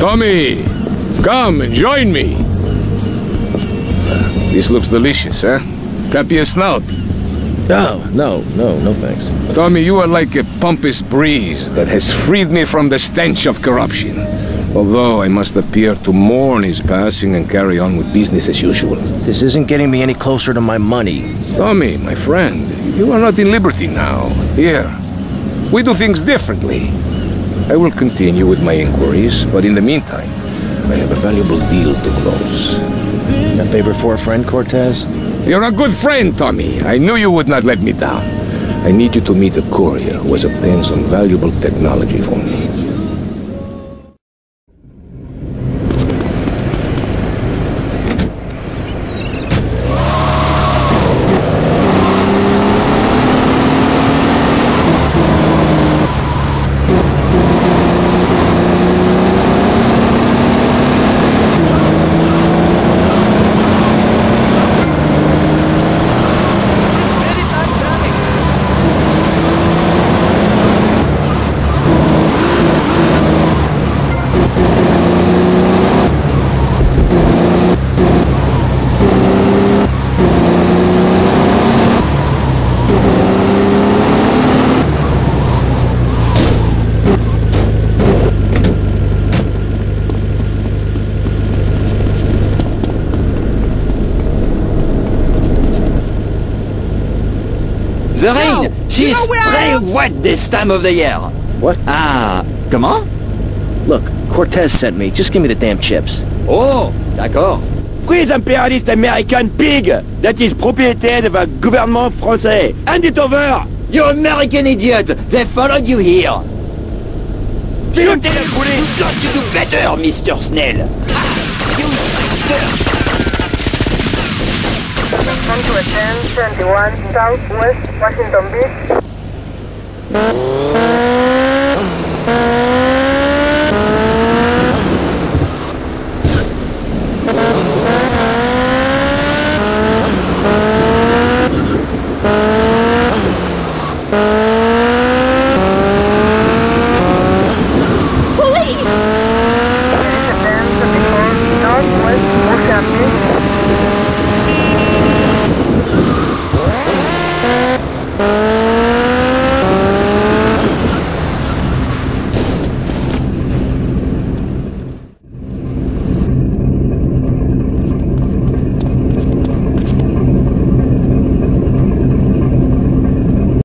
Tommy, come and join me. This looks delicious, huh? Copy a snout. Oh, no, no, no thanks. Tommy, you are like a pompous breeze that has freed me from the stench of corruption. Although I must appear to mourn his passing and carry on with business as usual. This isn't getting me any closer to my money. Tommy, my friend, you are not in Liberty now. Here, we do things differently. I will continue with my inquiries, but in the meantime, I have a valuable deal to close. That favor for a friend, Cortez? You're a good friend, Tommy. I knew you would not let me down. I need you to meet a courier who has obtained some valuable technology for me. The rain! She's very wet this time of the year! What? Ah, comment? Look, Cortez sent me. Just give me the damn chips. Oh, d'accord. Freeze imperialist American pig that is propriété of a gouvernement français. Hand it over! You American idiot! They followed you here! Shoot the police! Got to do better, Mr. Snell! Ah, you monster! Welcome to a 1021 Southwest Washington Beach.